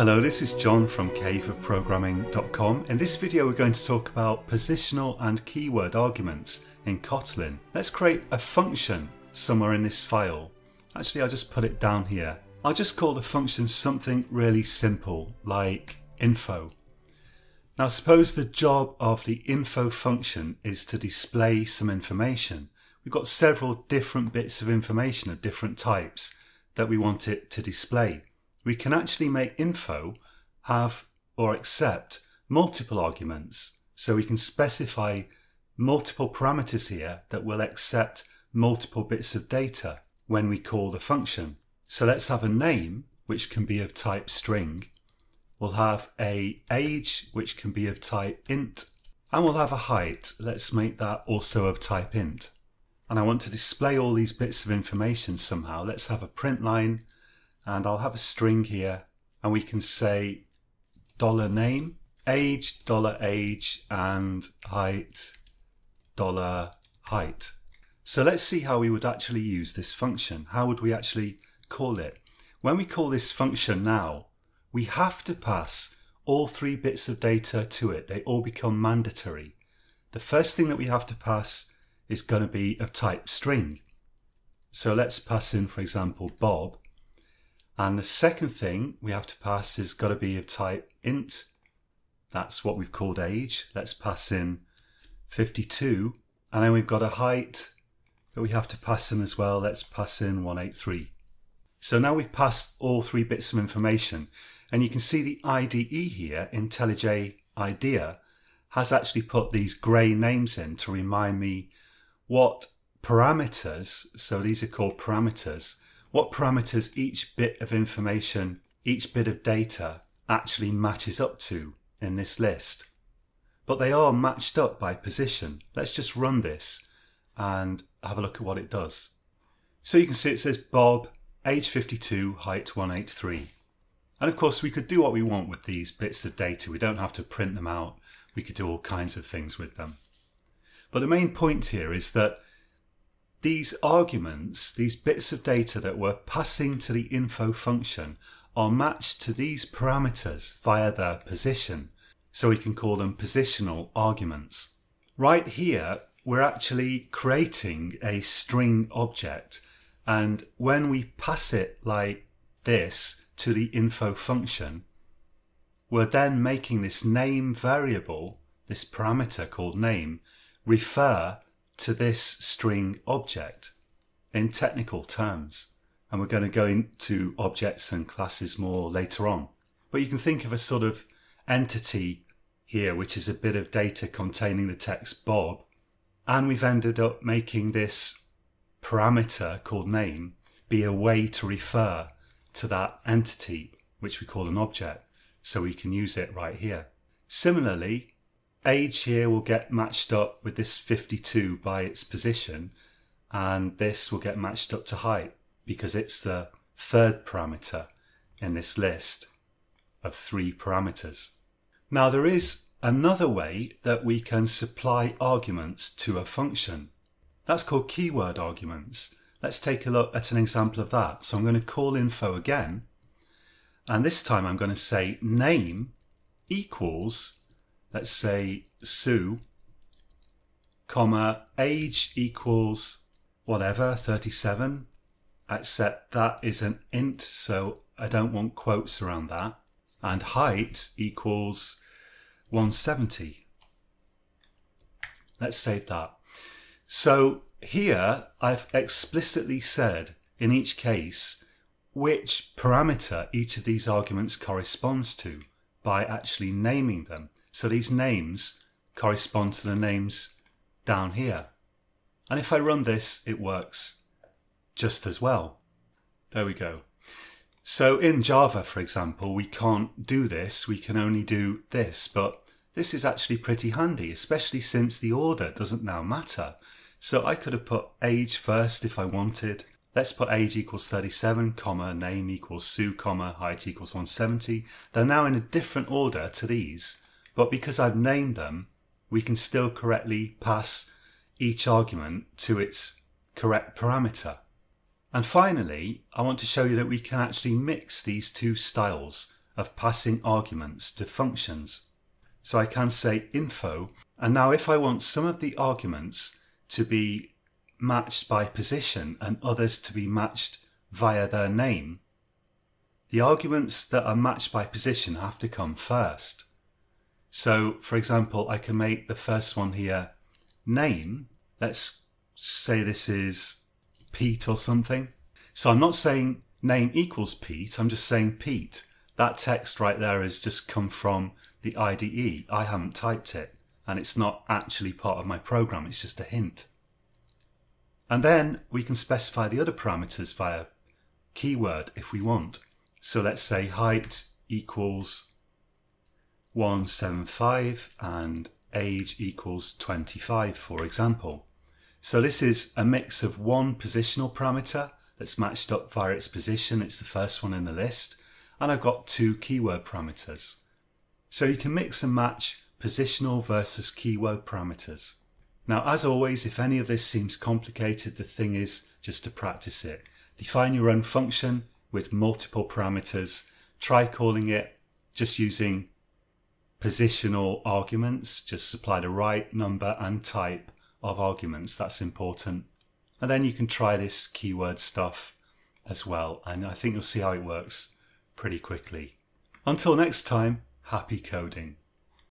Hello, this is John from caveofprogramming.com. In this video we're going to talk about positional and keyword arguments in Kotlin. Let's create a function somewhere in this file. Actually I'll just put it down here. I'll just call the function something really simple like info. Now suppose the job of the info function is to display some information. We've got several different bits of information of different types that we want it to display we can actually make info have or accept multiple arguments. So we can specify multiple parameters here that will accept multiple bits of data when we call the function. So let's have a name, which can be of type string. We'll have a age, which can be of type int. And we'll have a height. Let's make that also of type int. And I want to display all these bits of information somehow. Let's have a print line and I'll have a string here and we can say dollar name, age, dollar age, and height, dollar height. So let's see how we would actually use this function. How would we actually call it? When we call this function now, we have to pass all three bits of data to it. They all become mandatory. The first thing that we have to pass is going to be of type string. So let's pass in, for example, Bob, and the second thing we have to pass is got to be of type int. That's what we've called age. Let's pass in 52. And then we've got a height that we have to pass in as well. Let's pass in 183. So now we've passed all three bits of information. And you can see the IDE here, IntelliJ IDEA, has actually put these grey names in to remind me what parameters, so these are called parameters, what parameters each bit of information, each bit of data actually matches up to in this list. But they are matched up by position. Let's just run this and have a look at what it does. So you can see it says Bob, age 52, height 183. And of course we could do what we want with these bits of data. We don't have to print them out. We could do all kinds of things with them. But the main point here is that these arguments, these bits of data that we're passing to the info function are matched to these parameters via their position. So we can call them positional arguments. Right here, we're actually creating a string object. And when we pass it like this to the info function, we're then making this name variable, this parameter called name, refer to this string object in technical terms. And we're going to go into objects and classes more later on. But you can think of a sort of entity here, which is a bit of data containing the text Bob. And we've ended up making this parameter called name be a way to refer to that entity, which we call an object. So we can use it right here. Similarly, age here will get matched up with this 52 by its position and this will get matched up to height because it's the third parameter in this list of three parameters. Now there is another way that we can supply arguments to a function. That's called keyword arguments. Let's take a look at an example of that. So I'm going to call info again and this time I'm going to say name equals let's say Sue, comma, age equals whatever, 37. Except that is an int, so I don't want quotes around that. And height equals 170. Let's save that. So here I've explicitly said in each case which parameter each of these arguments corresponds to by actually naming them. So these names correspond to the names down here. And if I run this, it works just as well. There we go. So in Java, for example, we can't do this. We can only do this, but this is actually pretty handy, especially since the order doesn't now matter. So I could have put age first if I wanted. Let's put age equals 37, comma, name equals Sue, comma, height equals 170. They're now in a different order to these. But because I've named them, we can still correctly pass each argument to its correct parameter. And finally, I want to show you that we can actually mix these two styles of passing arguments to functions. So I can say info, and now if I want some of the arguments to be matched by position and others to be matched via their name, the arguments that are matched by position have to come first. So, for example, I can make the first one here name. Let's say this is Pete or something. So I'm not saying name equals Pete, I'm just saying Pete. That text right there has just come from the IDE. I haven't typed it and it's not actually part of my program, it's just a hint. And then we can specify the other parameters via keyword if we want. So let's say height equals 175 and age equals 25, for example. So this is a mix of one positional parameter that's matched up via its position. It's the first one in the list. And I've got two keyword parameters. So you can mix and match positional versus keyword parameters. Now, as always, if any of this seems complicated, the thing is just to practice it. Define your own function with multiple parameters. Try calling it just using positional arguments. Just supply the right number and type of arguments. That's important. And then you can try this keyword stuff as well. And I think you'll see how it works pretty quickly. Until next time, happy coding.